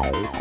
Oh,